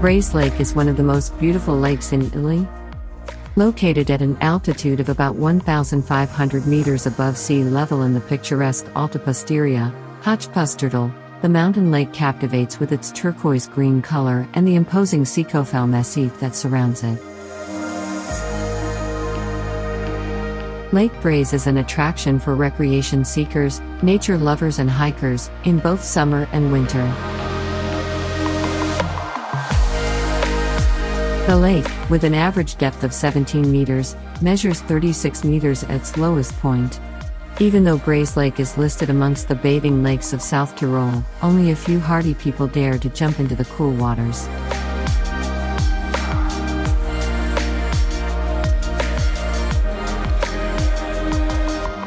Braies Lake is one of the most beautiful lakes in Italy. Located at an altitude of about 1,500 meters above sea level in the picturesque Alta Pusteria, Hochpustertal, the mountain lake captivates with its turquoise green color and the imposing Seekofel Massif that surrounds it. Lake Braies is an attraction for recreation seekers, nature lovers, and hikers, in both summer and winter. The lake, with an average depth of 17 meters, measures 36 meters at its lowest point. Even though Braies Lake is listed amongst the bathing lakes of South Tyrol, only a few hardy people dare to jump into the cool waters.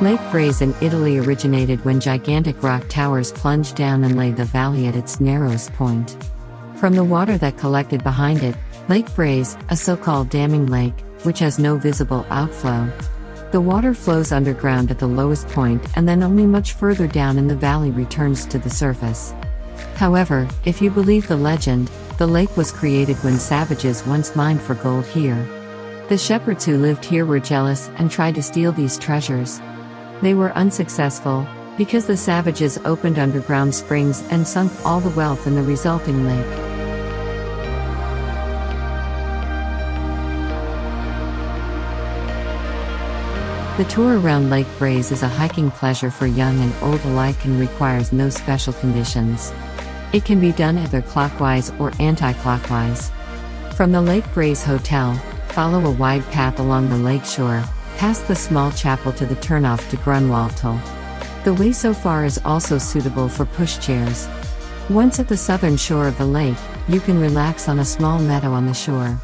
Lake Braies in Italy originated when gigantic rock towers plunged down and laid the valley at its narrowest point. From the water that collected behind it, Lake Braies, a so called damming lake, which has no visible outflow. The water flows underground at the lowest point and then only much further down in the valley returns to the surface. However, if you believe the legend, the lake was created when savages once mined for gold here. The shepherds who lived here were jealous and tried to steal these treasures. They were unsuccessful, because the savages opened underground springs and sunk all the wealth in the resulting lake. The tour around Lake Braies is a hiking pleasure for young and old alike and requires no special conditions. It can be done either clockwise or anti clockwise. From the Lake Braies Hotel, follow a wide path along the lake shore, past the small chapel to the turnoff to Grünwaldtal. The way so far is also suitable for pushchairs. Once at the southern shore of the lake, you can relax on a small meadow on the shore.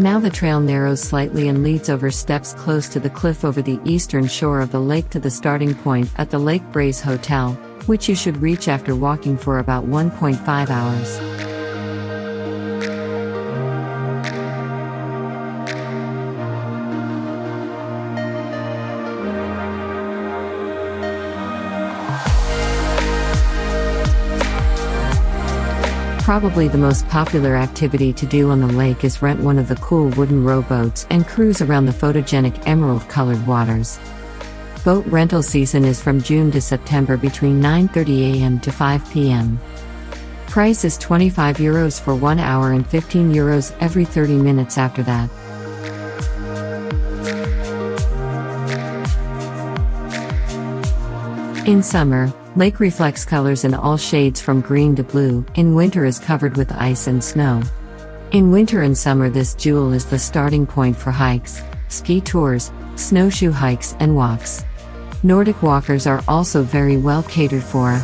Now the trail narrows slightly and leads over steps close to the cliff over the eastern shore of the lake to the starting point at the Lake Braies Hotel, which you should reach after walking for about 1.5 hours. Probably the most popular activity to do on the lake is rent one of the cool wooden rowboats and cruise around the photogenic emerald colored waters. Boat rental season is from June to September between 9:30 a.m. to 5 p.m. Price is 25 euros for 1 hour and 15 euros every 30 minutes after that. In summer, lake reflects colors in all shades from green to blue, in winter is covered with ice and snow. In winter and summer this jewel is the starting point for hikes, ski tours, snowshoe hikes and walks. Nordic walkers are also very well catered for.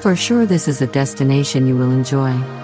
For sure this is a destination you will enjoy.